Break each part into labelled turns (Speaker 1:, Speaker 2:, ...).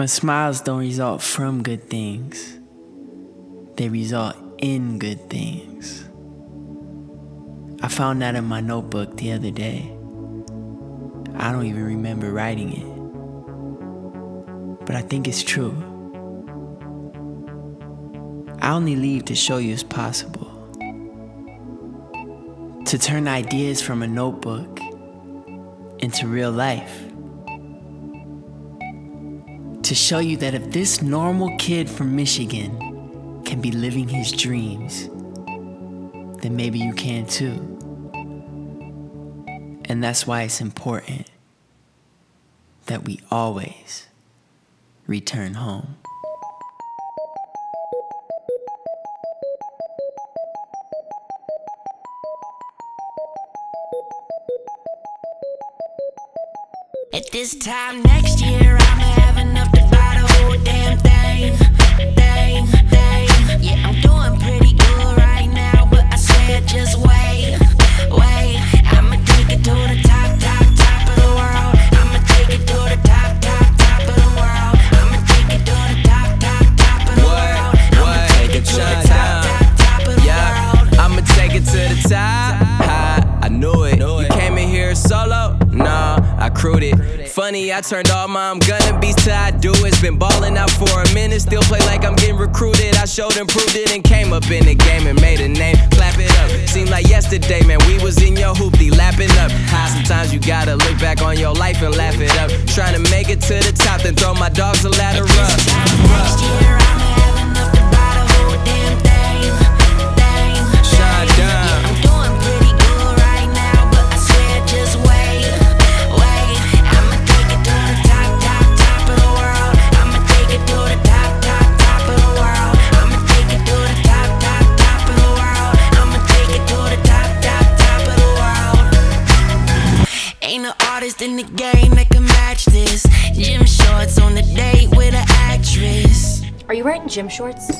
Speaker 1: But smiles don't result from good things, they result in good things. I found that in my notebook the other day. I don't even remember writing it. But I think it's true. I only leave to show you it's possible. To turn ideas from a notebook into real life. To show you that if this normal kid from Michigan can be living his dreams, then maybe you can too. And that's why it's important that we always return home.
Speaker 2: This time next year, buy the whole damn thing. Thing, thing. Yeah, I'm doing pretty good 20, I
Speaker 3: turned all my I'm gonna be to I do. It's been balling out for a minute, still play like I'm getting recruited. I showed and proved it and came up in the game and made a name. Clap it up. Seemed like yesterday, man, we was in your hoopty lapping up. High sometimes you gotta look back on your life and laugh it up. Trying to make it to the top, then throw my dogs a ladder up.
Speaker 2: Ain't no artist in the game that can match this. Gym shorts on the date with an actress.
Speaker 4: Are you wearing gym shorts?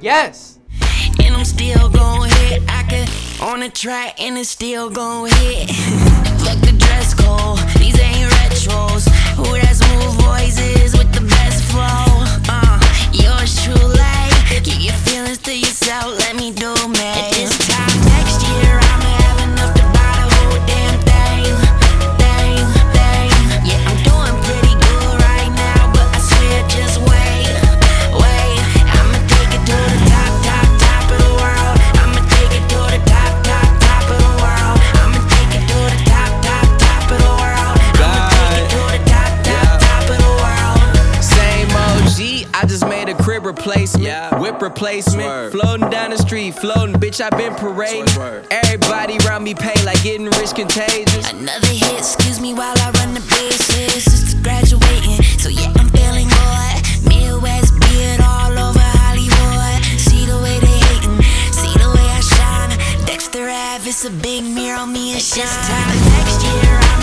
Speaker 3: Yes!
Speaker 2: And I'm still gon' hit. I could on the track and it's still gon' hit. Fuck the dress code, these ain't retros. Who that smooth voices with the
Speaker 3: replacement, whip replacement,
Speaker 5: Swerve.
Speaker 3: floating down the street, floating, bitch, I been parading.
Speaker 5: Swerve, swerve.
Speaker 3: Everybody around me pay like getting rich contagious.
Speaker 2: Another hit, excuse me while I run the bases. Just graduating, so yeah, I'm feeling good. Midwest beard all over Hollywood. See the way they hating, see the way I shine. Dexter Ave, it's a big mirror on me and shine. This time